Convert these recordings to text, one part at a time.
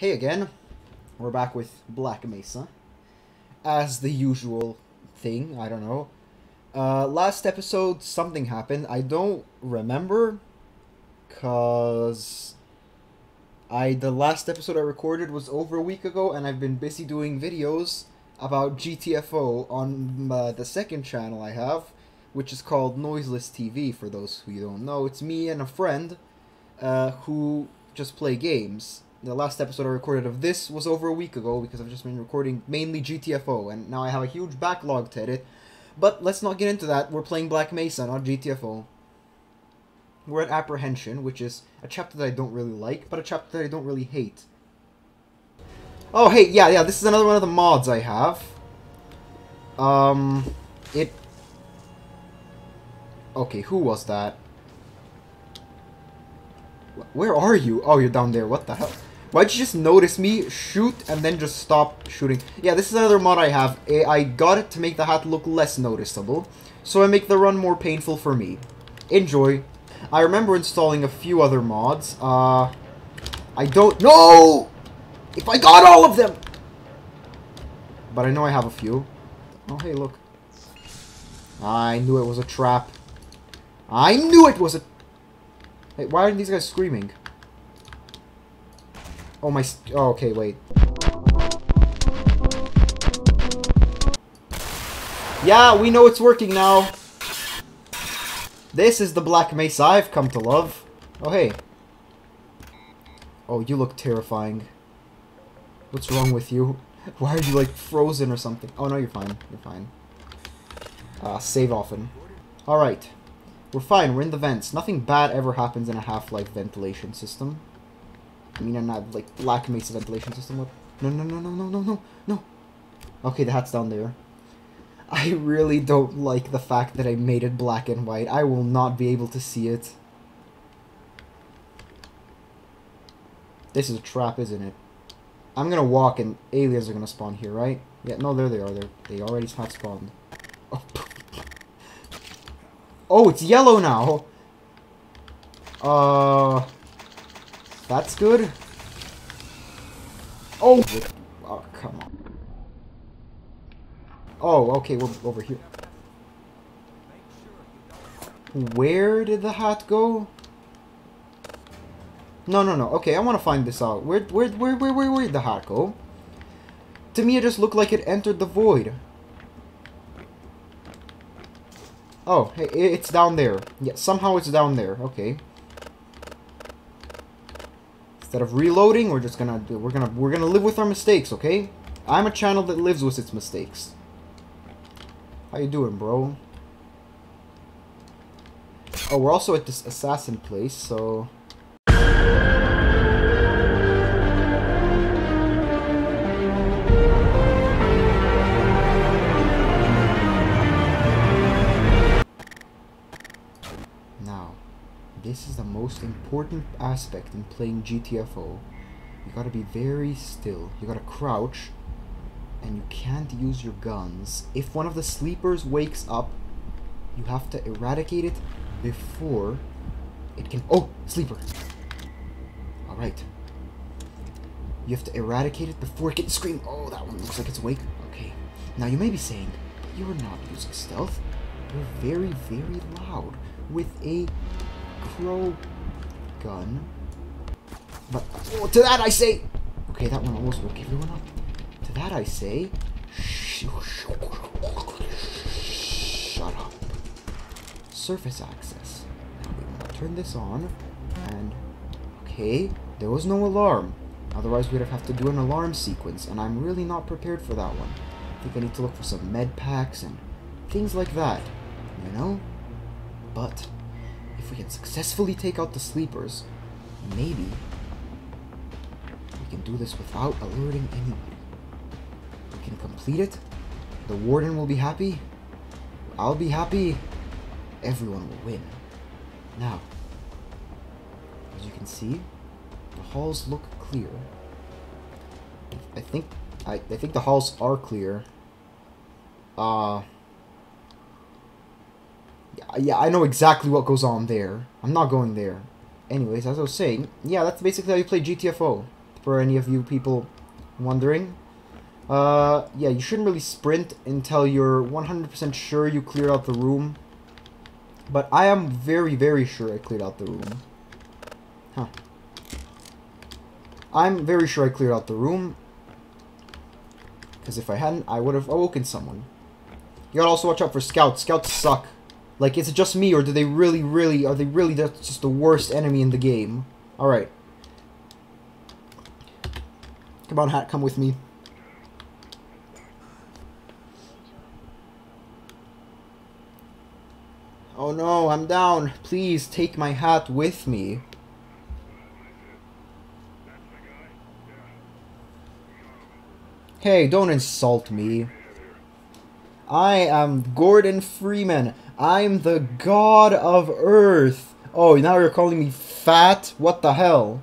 Hey again. We're back with Black Mesa. As the usual thing, I don't know. Uh, last episode, something happened. I don't remember. Cause... I the last episode I recorded was over a week ago, and I've been busy doing videos about GTFO on uh, the second channel I have, which is called Noiseless TV. For those who don't know, it's me and a friend uh, who just play games. The last episode I recorded of this was over a week ago because I've just been recording mainly GTFO, and now I have a huge backlog to edit. But let's not get into that. We're playing Black Mesa, not GTFO. We're at Apprehension, which is a chapter that I don't really like, but a chapter that I don't really hate. Oh, hey, yeah, yeah, this is another one of the mods I have. Um, it... Okay, who was that? Where are you? Oh, you're down there. What the hell? Why'd you just notice me, shoot, and then just stop shooting? Yeah, this is another mod I have. I got it to make the hat look less noticeable, so I make the run more painful for me. Enjoy. I remember installing a few other mods. Uh, I don't know if I got all of them, but I know I have a few. Oh, hey, look. I knew it was a trap. I knew it was a... Hey, why aren't these guys screaming? Oh, my... Oh, okay, wait. Yeah, we know it's working now. This is the Black Mesa I've come to love. Oh, hey. Oh, you look terrifying. What's wrong with you? Why are you, like, frozen or something? Oh, no, you're fine. You're fine. Uh, save often. Alright. We're fine. We're in the vents. Nothing bad ever happens in a Half-Life ventilation system. I mean, I'm not, like, Black Mesa ventilation system. What? No, no, no, no, no, no, no, no. Okay, the hat's down there. I really don't like the fact that I made it black and white. I will not be able to see it. This is a trap, isn't it? I'm gonna walk and aliens are gonna spawn here, right? Yeah, no, there they are. They're, they already have spawned. Oh. oh, it's yellow now! Uh... That's good. Oh! Oh, come on. Oh, okay, we're over here. Where did the hat go? No, no, no. Okay, I want to find this out. Where, where, where, where, where, where did the hat go? To me, it just looked like it entered the void. Oh, hey, it's down there. Yeah, somehow it's down there. Okay. Instead of reloading, we're just gonna do, we're gonna we're gonna live with our mistakes, okay? I'm a channel that lives with its mistakes. How you doing, bro? Oh, we're also at this assassin place, so... most important aspect in playing GTFO. You gotta be very still. You gotta crouch and you can't use your guns. If one of the sleepers wakes up, you have to eradicate it before it can... Oh! Sleeper! Alright. You have to eradicate it before it can scream. Oh, that one looks like it's awake. Okay. Now you may be saying, you're not using stealth. You're very, very loud with a crow gun. But oh, to that I say... Okay, that one almost woke everyone up. To that I say, shut up. Surface access. Now we to turn this on, and okay, there was no alarm. Otherwise, we'd have to do an alarm sequence, and I'm really not prepared for that one. I think I need to look for some med packs and things like that, you know? But if we can successfully take out the sleepers, maybe we can do this without alerting anyone We can complete it, the warden will be happy, I'll be happy, everyone will win. Now, as you can see, the halls look clear. I think I, I think the halls are clear. Uh yeah, I know exactly what goes on there. I'm not going there. Anyways, as I was saying, yeah, that's basically how you play GTFO. for any of you people wondering. Uh, yeah, you shouldn't really sprint until you're 100% sure you cleared out the room. But I am very, very sure I cleared out the room. Huh. I'm very sure I cleared out the room. Because if I hadn't, I would have awoken someone. You gotta also watch out for scouts. Scouts suck. Like, is it just me, or do they really, really, are they really just the worst enemy in the game? Alright. Come on, Hat, come with me. Oh no, I'm down. Please take my hat with me. Hey, don't insult me. I am Gordon Freeman. I'm the god of Earth. Oh, now you're calling me fat? What the hell?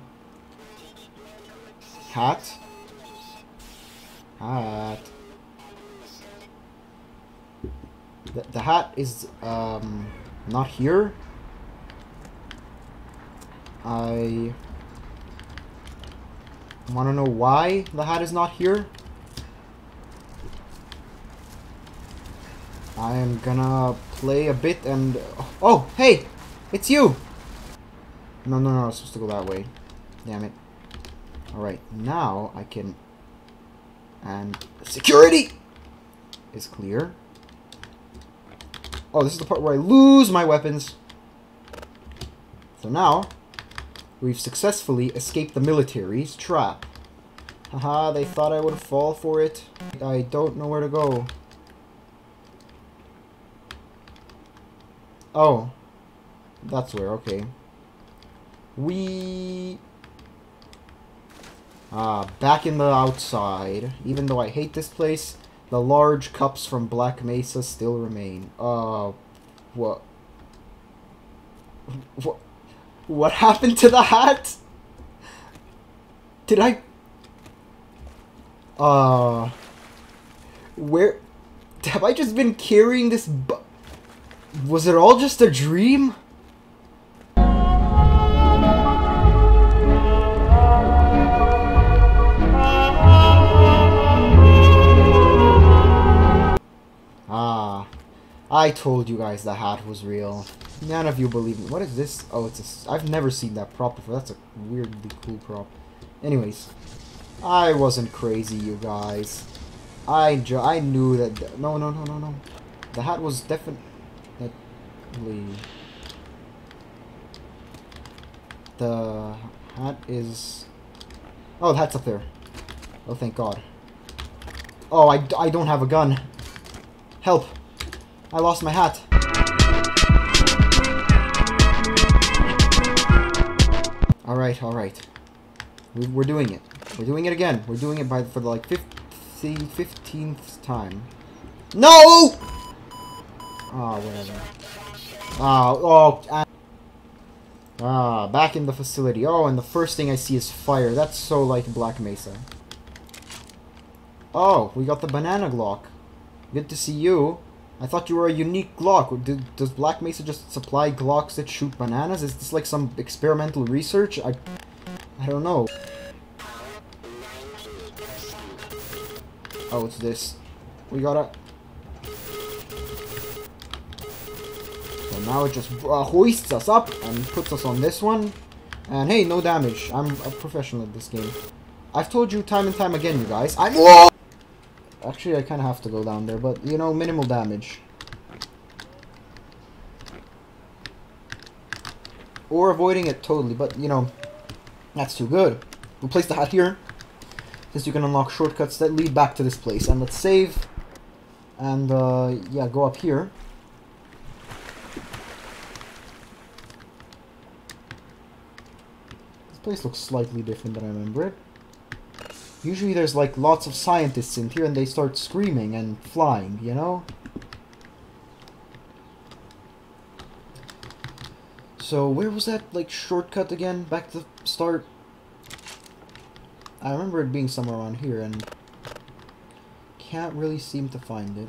Hat? Hat. The, the hat is, um, not here. I want to know why the hat is not here. I am gonna play a bit and... Oh, hey! It's you! No, no, no, I was supposed to go that way. Damn it. Alright, now I can... And... Security! Is clear. Oh, this is the part where I lose my weapons. So now, we've successfully escaped the military's trap. Haha, they thought I would fall for it. I don't know where to go. Oh. That's where, okay. We... Ah, back in the outside. Even though I hate this place, the large cups from Black Mesa still remain. Uh, what? What? What happened to the hat? Did I... Uh... Where... Have I just been carrying this Was it all just a dream? Ah, I told you guys the hat was real. None of you believe me. What is this? Oh, it's a... I've never seen that prop before. That's a weirdly cool prop. Anyways. I wasn't crazy, you guys. I I knew that... No, no, no, no, no. The hat was definitely... The hat is... Oh, the hat's up there. Oh, thank God. Oh, I, I don't have a gun. Help. I lost my hat. Alright, alright. We're doing it. We're doing it again. We're doing it by for the, like, 15th time. No! Oh, whatever. Oh, oh, Ah, back in the facility. Oh, and the first thing I see is fire. That's so like Black Mesa. Oh, we got the banana Glock. Good to see you. I thought you were a unique Glock. Does Black Mesa just supply Glocks that shoot bananas? Is this like some experimental research? I, I don't know. Oh, it's this. We gotta... So now it just uh, hoists us up and puts us on this one. And hey, no damage. I'm a professional at this game. I've told you time and time again, you guys. I'm... Whoa! Actually, I kind of have to go down there, but, you know, minimal damage. Or avoiding it totally, but, you know, that's too good. We'll place the hat here, since you can unlock shortcuts that lead back to this place. And let's save, and, uh, yeah, go up here. Place looks slightly different than I remember it. Usually there's like lots of scientists in here and they start screaming and flying, you know? So where was that like shortcut again? Back to the start? I remember it being somewhere around here and can't really seem to find it.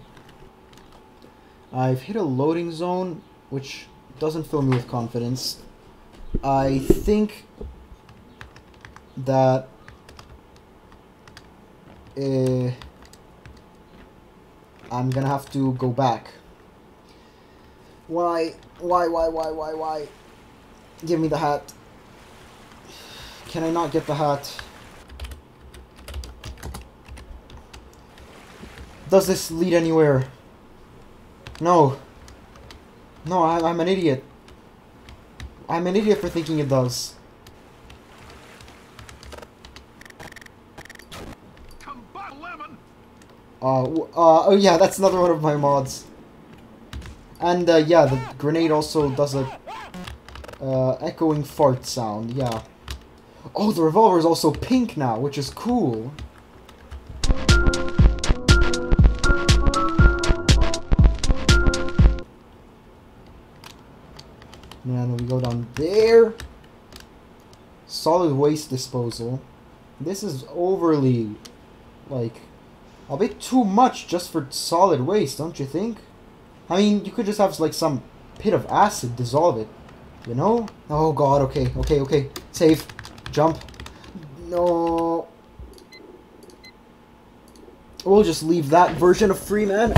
I've hit a loading zone which doesn't fill me with confidence. I think that Uh, I'm gonna have to go back. Why? Why, why, why, why, why? Give me the hat. Can I not get the hat? Does this lead anywhere? No. No, I, I'm an idiot. I'm an idiot for thinking it does. Uh, uh, oh yeah, that's another one of my mods. And, uh, yeah, the grenade also does a, uh, echoing fart sound, yeah. Oh, the revolver is also pink now, which is cool. And we go down there. Solid waste disposal. This is overly, like, a bit too much just for solid waste, don't you think? I mean, you could just have, like, some pit of acid dissolve it. You know? Oh god, okay, okay, okay. Save. Jump. No. We'll just leave that version of Freeman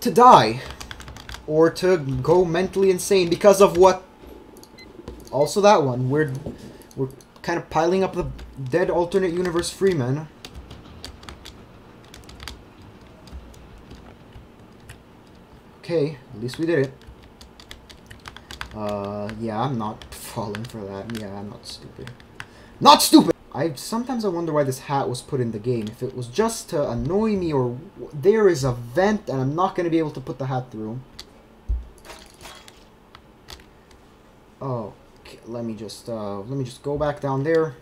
to die. Or to go mentally insane because of what... Also that one. We're, we're kind of piling up the dead alternate universe Freeman. Okay, at least we did it. Uh, yeah, I'm not falling for that. Yeah, I'm not stupid. Not stupid! I Sometimes I wonder why this hat was put in the game. If it was just to annoy me or... There is a vent and I'm not going to be able to put the hat through. Oh, okay, let me just, uh, let me just go back down there.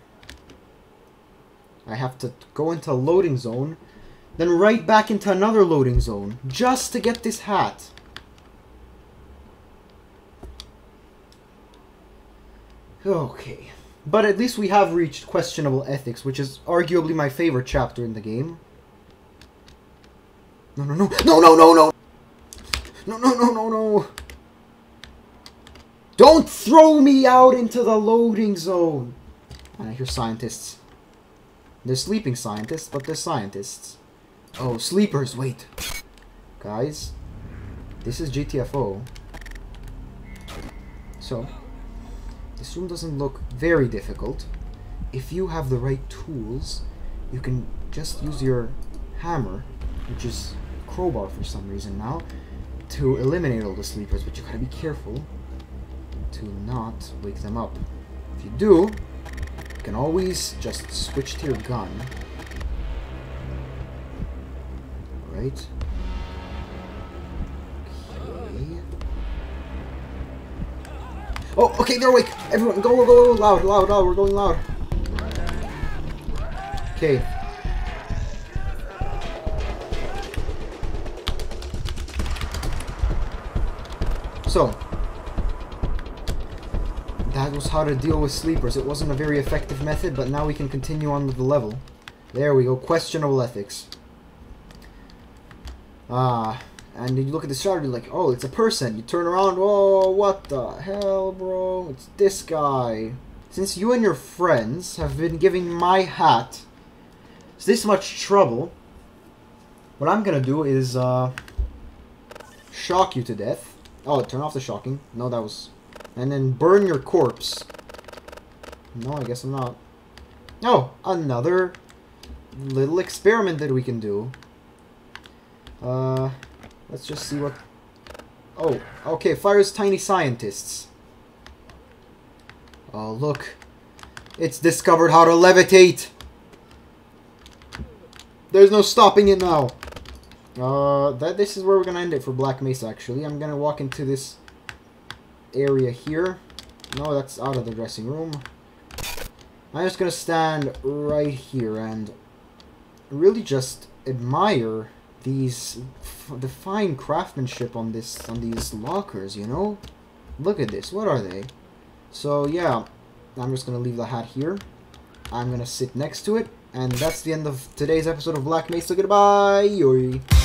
I have to go into a loading zone, then right back into another loading zone, just to get this hat. Okay. But at least we have reached questionable ethics, which is arguably my favorite chapter in the game. No, no, no, no, no, no, no! No, no, no, no, no! Don't throw me out into the loading zone! And I hear scientists. They're sleeping scientists, but they're scientists. Oh, sleepers, wait. Guys, this is GTFO. So, this room doesn't look very difficult. If you have the right tools, you can just use your hammer, which is crowbar for some reason now, to eliminate all the sleepers, but you gotta be careful to not wake them up. If you do, you can always just switch to your gun. Right? Oh, okay, they're awake! Everyone, go, go, go, loud, loud, loud, we're going loud. Okay. So, that was how to deal with sleepers. It wasn't a very effective method, but now we can continue on with the level. There we go, questionable ethics. Ah, and you look at the shot, you're like, oh, it's a person. You turn around, oh, what the hell, bro? It's this guy. Since you and your friends have been giving my hat this much trouble, what I'm gonna do is, uh, shock you to death. Oh, turn off the shocking. No, that was... And then burn your corpse. No, I guess I'm not. Oh, another little experiment that we can do. Uh, let's just see what... Oh, okay, fires tiny scientists. Oh, look. It's discovered how to levitate! There's no stopping it now! Uh, that this is where we're gonna end it for Black Mesa, actually. I'm gonna walk into this area here. No, that's out of the dressing room. I'm just gonna stand right here and really just admire these the fine craftsmanship on this on these lockers, you know? Look at this. What are they? So yeah, I'm just gonna leave the hat here. I'm gonna sit next to it, and that's the end of today's episode of Black Mesa. Goodbye.